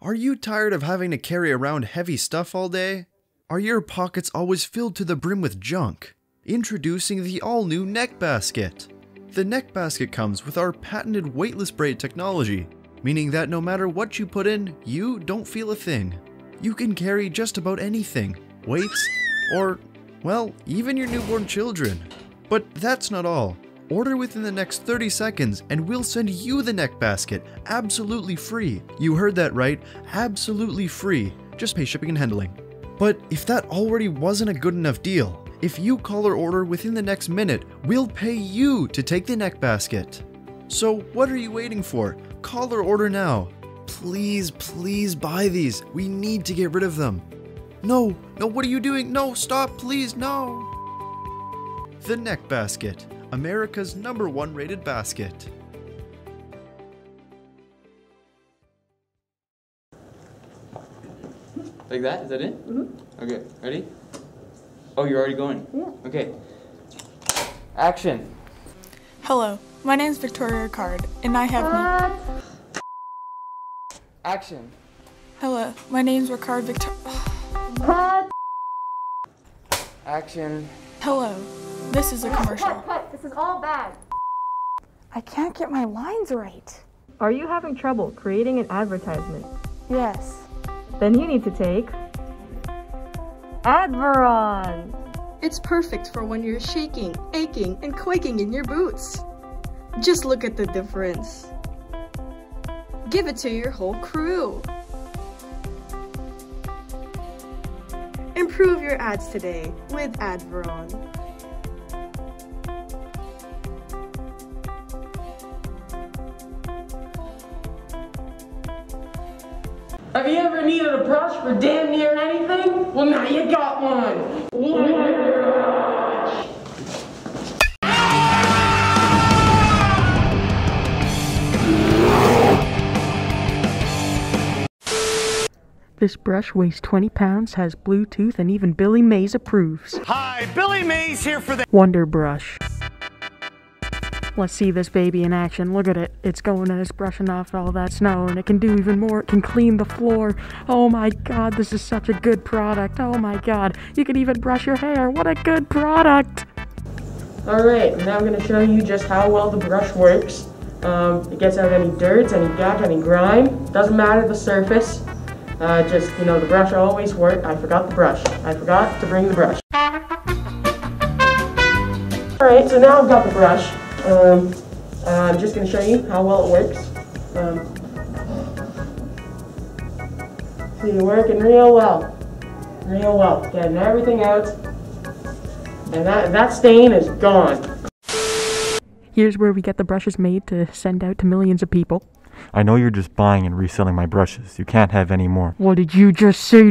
Are you tired of having to carry around heavy stuff all day? Are your pockets always filled to the brim with junk? Introducing the all new neck basket. The neck basket comes with our patented weightless braid technology, meaning that no matter what you put in, you don't feel a thing. You can carry just about anything weights, or, well, even your newborn children. But that's not all. Order within the next 30 seconds and we'll send you the neck basket absolutely free. You heard that right, absolutely free. Just pay shipping and handling. But if that already wasn't a good enough deal, if you call or order within the next minute, we'll pay you to take the neck basket. So what are you waiting for? Call or order now. Please, please buy these. We need to get rid of them. No, no, what are you doing? No, stop, please, no. The Neck Basket, America's number one rated basket. Like that? Is that it? Mm-hmm. Okay, ready? Oh, you're already going? Yeah. Okay. Action. Hello, my name is Victoria Ricard, and I have me. Action. Hello, my name is Ricard Victor. Action. Hello, this is a commercial. Cut, cut, is all bad. I can't get my lines right. Are you having trouble creating an advertisement? Yes. Then you need to take Adveron. It's perfect for when you're shaking, aching, and quaking in your boots. Just look at the difference. Give it to your whole crew. Improve your ads today with Adveron. Have you ever needed a brush for damn near anything? Well, now you got one. This brush weighs 20 pounds, has Bluetooth, and even Billy Mays approves. Hi, Billy Mays here for the Wonder Brush. Let's see this baby in action. Look at it. It's going and it's brushing off all that snow, and it can do even more. It can clean the floor. Oh my god, this is such a good product. Oh my god. You can even brush your hair. What a good product! Alright, now I'm going to show you just how well the brush works. Um, it gets out any dirt, any gunk, any grime. Doesn't matter the surface. Uh, just, you know, the brush always works. I forgot the brush. I forgot to bring the brush. Alright, so now I've got the brush. Um, I'm just going to show you how well it works. Um, see, working real well. Real well. Getting everything out. And that, that stain is gone. Here's where we get the brushes made to send out to millions of people. I know you're just buying and reselling my brushes. You can't have any more. What did you just say?